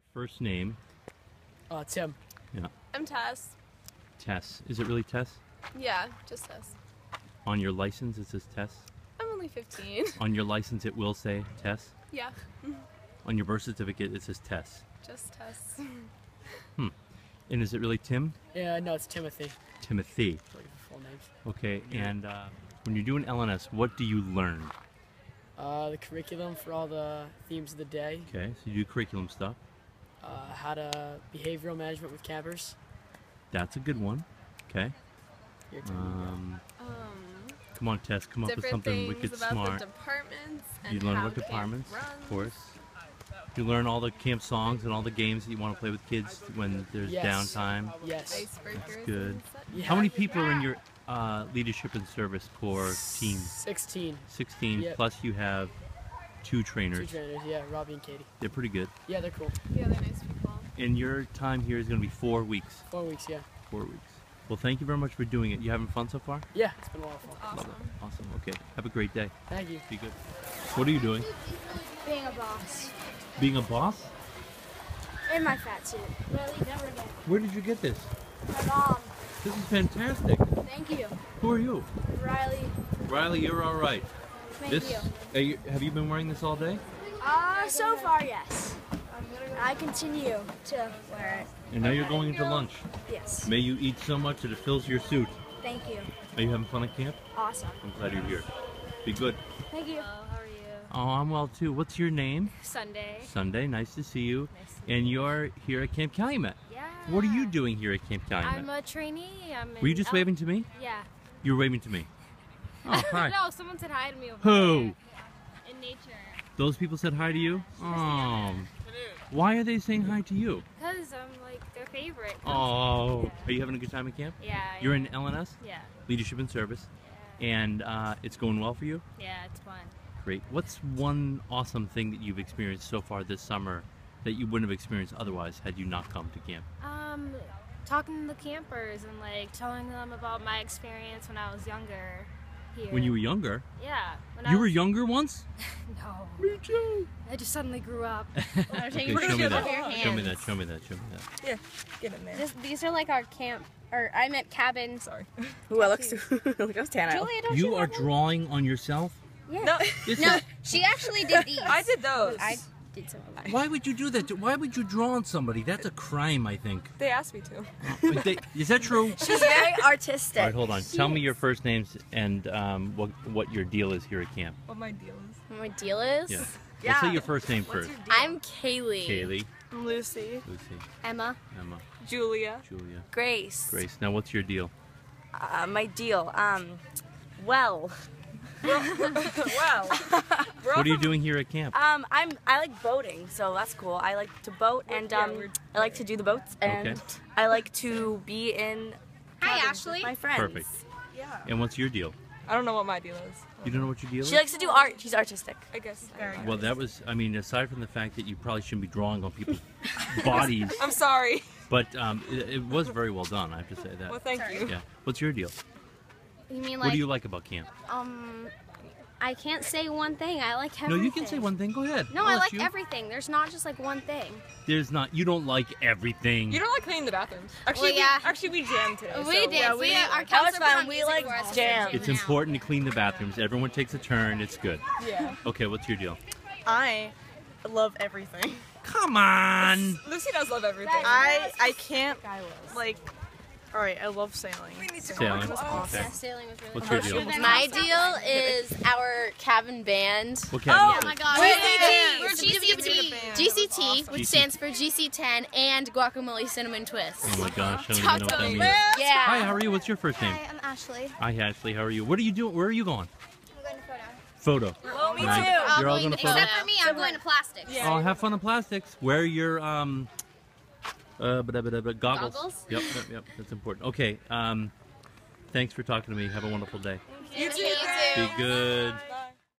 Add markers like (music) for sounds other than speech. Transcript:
Your first name, Uh, Tim. Yeah. I'm Tess. Tess. Is it really Tess? Yeah, just Tess. On your license, it says Tess. I'm only 15. (laughs) On your license, it will say Tess. yeah, (laughs) On your birth certificate, it says Tess. just Tess. (laughs) hmm. And is it really Tim? Yeah, no, it's Timothy. Timothy. Like full names. Okay. And uh, when you do an LNS, what do you learn? Uh, the curriculum for all the themes of the day. Okay. So you do curriculum stuff. Uh, how to behavioral management with campers. That's a good one. Okay. Your turn. Um, Um, come on, Tess. Come up with something wicked about smart. the departments and You learn how about camp departments, runs. of course. You learn all the camp songs and all the games that you want to play with kids when there's Yes. downtime. yes. Icebreakers. good. Yeah. How many people are in your uh, leadership and service corps team? 16. 16. Yep. Plus you have two Two trainers. trainers, yeah, Robbie and Katie. They're pretty good. Yeah, they're cool. Yeah, they're nice people. And your time here is going to be four weeks. Four weeks, yeah. Four weeks. Well, thank you very much for doing it. You having fun so far? Yeah, it's been a lot of fun. Love Awesome. Awesome. Okay. Have a great day. Thank you. Be good. What are you doing? Being a boss. Being a boss? In my fat suit. Really, never again. Where did you get this? My mom. This is fantastic. Thank you. Who are you? Riley. Riley, you're all right. Thank this. you. are you- have you been wearing this all day? Uh, so far, yes. I continue to wear it. And now you're going into lunch. Yes. May you eat so much that it fills your suit. Thank you. Are you having fun at camp? Awesome. I'm glad you're here. Be good. Thank you. Hello, how are you? Oh, I'm well too. What's your name? Sunday. Sunday. Nice to see you. Nice And you're here at Camp Calumet. Yeah. What are you doing here at Camp Calumet? I'm a trainee. I'm Were you just L- waving to me? Yeah. You were waving to me. Oh, (laughs) hi. no, someone said hi to me over Who? there. In nature. Those people said hi to you? Oh. Why are they saying hi to you? Because I'm like their favorite. Oh. Are you having a good time at camp? Yeah. You're in. LNS, Yeah. Leadership and Service, Yeah. and uh, it's going well for you? Yeah, it's fun. Great. What's one awesome thing that you've experienced so far this summer that you wouldn't have experienced otherwise had you not come to camp? Um, talking to the campers and like telling them about my experience when I was younger. Here. When you were younger? Yeah. When You I were was, younger once? (laughs) No. Me too. I just suddenly grew up. (laughs) Okay, your show me that. Show me that. Show me that. Show me that. Get in there. This, these are like our camp, or I meant cabin. Sorry. (laughs) Ooh, I look so look at Tana. Julia, don't You you are drawing on yourself? Yeah. No, No, she actually did these. I did those. I did some of them. why would you do that? Why would you draw on somebody? That's a crime, I think. They asked me to. They- is that true? (laughs) She's very (laughs) artistic. right, hold on. Tell me your first names and um, what what your deal is here at camp. What my deal is. My deal is, Yeah. Let's say your first name What's first. your deal? I'm Kaylee. Kaylee, Lucy. Lucy, Emma. Emma, Julia. Julia, Grace. Grace. Now, what's your deal? Uh, my deal. Um, well, wow. (laughs) We're What are you doing here at camp? um, I'm I like boating, so that's cool. I like to boat, and um, I like to do the boats, and Okay. I like to be in. Hi, Ashley. With my friends. Perfect. Yeah. And what's your deal? I don't know what my deal is. You don't know what your deal She is? She likes to do art. She's artistic. I guess. Well, that was, I mean, aside from the fact that you probably shouldn't be drawing on people's (laughs) bodies, I'm sorry. but um, it, it was very well done, I have to say that. Well, thank you. Yeah. What's your deal? You mean what do you like about camp? um? I can't say one thing. I like No, you can say one thing. Go ahead. No, I'll I like you. everything. There's not just like one thing. There's not. You don't like everything. You don't like cleaning the bathrooms. Actually, Well, yeah. we, actually we jammed today. we so- did. yeah, we, we- our that was counselor put fun. on We, like, to jam It's important to clean the bathrooms. Everyone takes a turn. It's good. Yeah. Okay, what's your deal? I love everything. Come on. Lucy does love everything. I I can't like. All right, I love sailing. Sailing. Yeah, Okay. sailing was really What's fun. your deal? My deal is our cabin band. What cabin Oh is my it? god. Wait. We're GCT. GCT, which stands for GC10 and Guacamole Cinnamon Twist. Oh my gosh, I don't Talk even know what to that me. means. Yeah. Hi, how are you? What's your first name? Hi, I'm Ashley. Hi, Ashley. How are you? What are you doing? Where are you going? I'm going to photo. Photo. Well, me Nice. too. I'm You're all going going to, to photo. except for me, I'm going to plastics. Yeah. Oh, have fun in plastics. Wear your um, uh, blah, blah, blah, blah, goggles. Goggles? Yep, yep, yep. That's important. Okay. Um, thanks for talking to me. Have a wonderful day. You too. Be good.